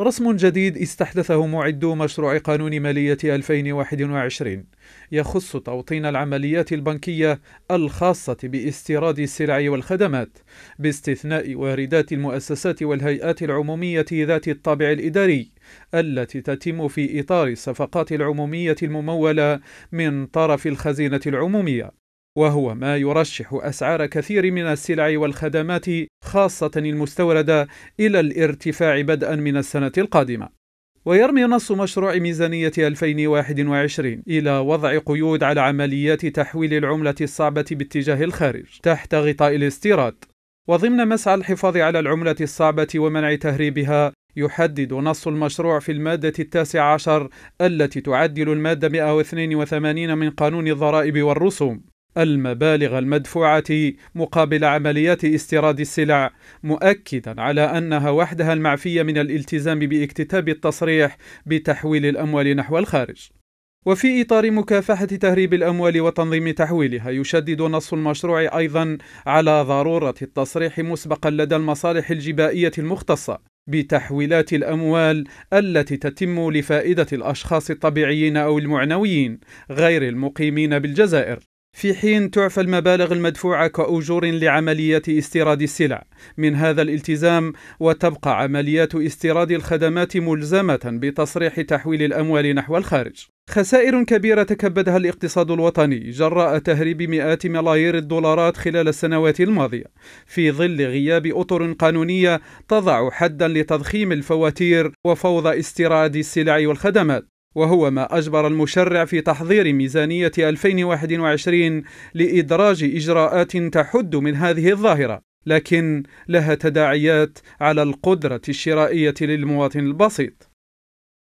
رسم جديد استحدثه معدو مشروع قانون مالية 2021 يخص توطين العمليات البنكية الخاصة باستيراد السلع والخدمات باستثناء واردات المؤسسات والهيئات العمومية ذات الطابع الإداري التي تتم في إطار الصفقات العمومية الممولة من طرف الخزينة العمومية. وهو ما يرشح أسعار كثير من السلع والخدمات خاصة المستوردة إلى الارتفاع بدءا من السنة القادمة. ويرمي نص مشروع ميزانية 2021 إلى وضع قيود على عمليات تحويل العملة الصعبة باتجاه الخارج تحت غطاء الاستيراد. وضمن مسعى الحفاظ على العملة الصعبة ومنع تهريبها يحدد نص المشروع في المادة التاسعة عشر التي تعدل المادة 182 من قانون الضرائب والرسوم المبالغ المدفوعة مقابل عمليات استيراد السلع مؤكدا على أنها وحدها المعفية من الالتزام باكتتاب التصريح بتحويل الأموال نحو الخارج. وفي إطار مكافحة تهريب الأموال وتنظيم تحويلها يشدد نص المشروع أيضا على ضرورة التصريح مسبقا لدى المصالح الجبائية المختصة بتحويلات الأموال التي تتم لفائدة الأشخاص الطبيعيين أو المعنويين غير المقيمين بالجزائر. في حين تعفى المبالغ المدفوعة كأجور لعمليات استيراد السلع. من هذا الالتزام وتبقى عمليات استيراد الخدمات ملزمة بتصريح تحويل الأموال نحو الخارج. خسائر كبيرة تكبدها الاقتصاد الوطني جراء تهريب مئات ملايير الدولارات خلال السنوات الماضية. في ظل غياب أطر قانونية تضع حدا لتضخيم الفواتير وفوضى استيراد السلع والخدمات. وهو ما أجبر المشرع في تحضير ميزانية 2021 لإدراج إجراءات تحد من هذه الظاهرة لكن لها تداعيات على القدرة الشرائية للمواطن البسيط.